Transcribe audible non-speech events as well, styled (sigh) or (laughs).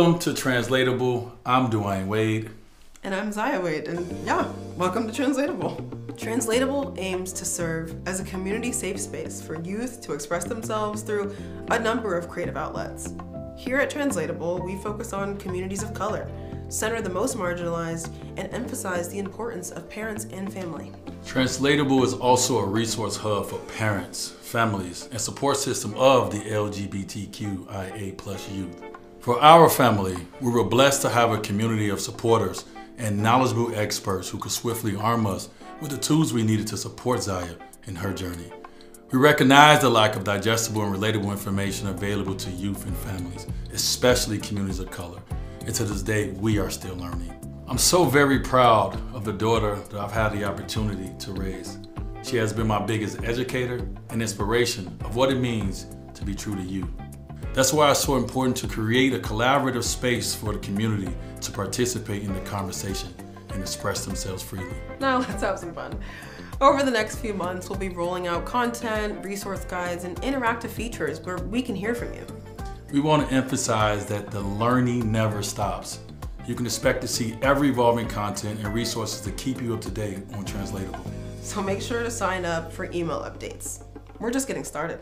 Welcome to Translatable. I'm Dwyane Wade. And I'm Zaya Wade, and yeah, welcome to Translatable. Translatable aims to serve as a community safe space for youth to express themselves through a number of creative outlets. Here at Translatable, we focus on communities of color, center the most marginalized, and emphasize the importance of parents and family. Translatable is also a resource hub for parents, families, and support system of the LGBTQIA plus youth. For our family, we were blessed to have a community of supporters and knowledgeable experts who could swiftly arm us with the tools we needed to support Zaya in her journey. We recognize the lack of digestible and relatable information available to youth and families, especially communities of color. And to this day, we are still learning. I'm so very proud of the daughter that I've had the opportunity to raise. She has been my biggest educator and inspiration of what it means to be true to you. That's why it's so important to create a collaborative space for the community to participate in the conversation and express themselves freely. Now (laughs) let's have some fun. Over the next few months, we'll be rolling out content, resource guides, and interactive features where we can hear from you. We want to emphasize that the learning never stops. You can expect to see ever evolving content and resources to keep you up to date on Translatable. So make sure to sign up for email updates. We're just getting started.